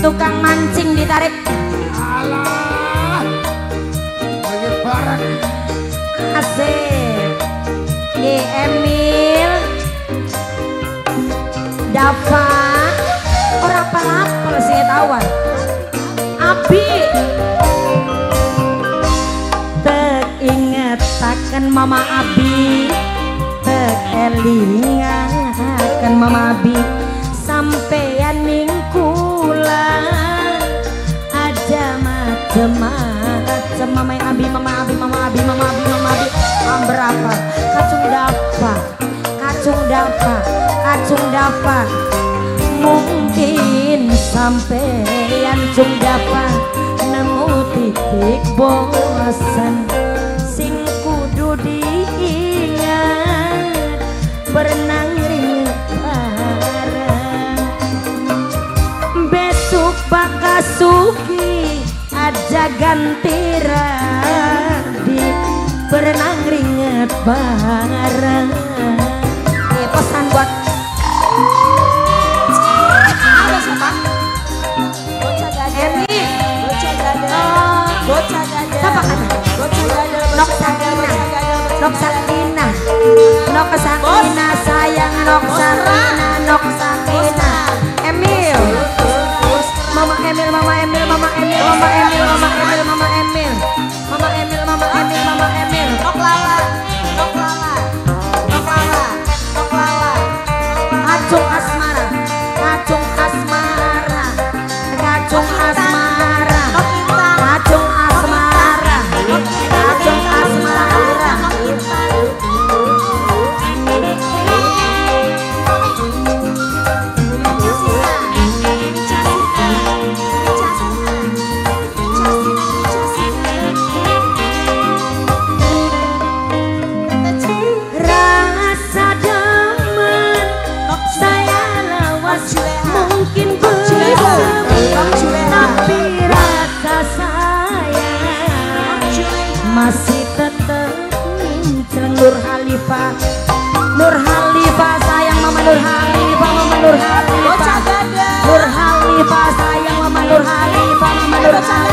tukang mancing ditarik. Alah banyak barang asik. Di Emil. Dava. Orang apa sih tawan Abi. Teringet mama Abi. Tekelingan mama Abi. Sampean macem-macem Mama Abi, mama Abi, mama Abi, mama Abi, mama Abi. Am berapa? Kacung dapa Kacung dapa Kacung dapa Mungkin sampean cung dapa Nemu titik bosan Sing kudu diingat Berenang bareng Besok bakasuki aja ganti rabi Berenang ringet bareng Ini pesan buat Ada siapa? Bocah gada. Emi Bocah gada. Bocah gada. Siapa kata? Bocah gada. Nok Bocah gada. Sakina Bocah gada. Nok Sakina Nok Sakina sayang Nok Sakina Nok Sakina masih tetap Nur Halifah Nur Halifah sayang mama Nur Halifah mama Nur Halifah Nur Halifah sayang mama Nur Halifah mama Nur Halifah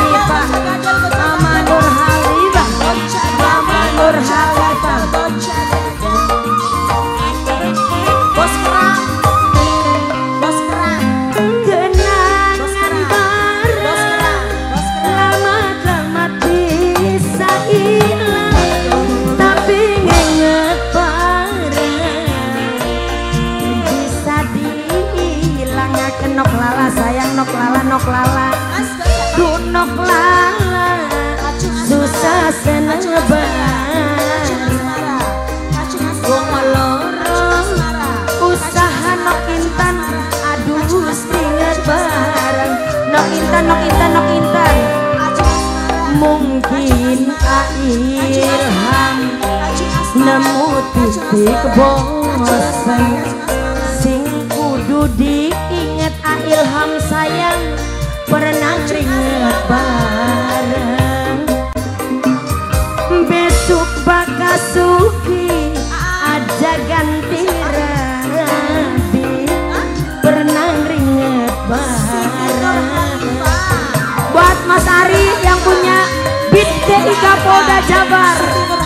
nok lala nok lala Susah seneng banget Wong loro Usaha nok intan Aduh inget bareng Nok intan nok intan nok intan. Mungkin ilham nemu titik bosan. Sing kudu diinget ilham sayang Pernah ringet bareng. Besok bakasuki aja ganti rabi Pernah ringet bareng. Buat Mas Ari yang punya Beat DIK Polda Jabar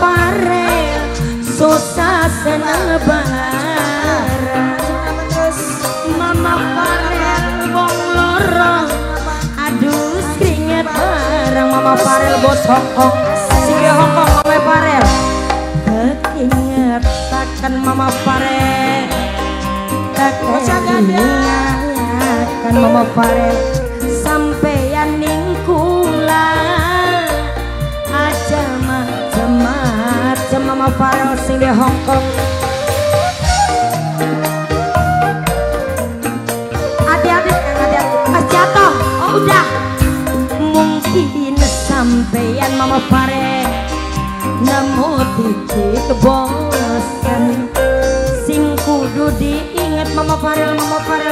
farel susah seneng bareng. Mama Farel wong loro aduh keringet bareng. Mama Farel bos hongkong. Sige hongkong mama farel keringet takkan mama Farel takkan mama Farel Farel Singge Hongkong Hati-hati, hati-hati. Jatuh, oh udah. Mungkin sampeyan Mama Farel Nemu titik bosan Sing kudu diingat Mama Farel, Mama Farel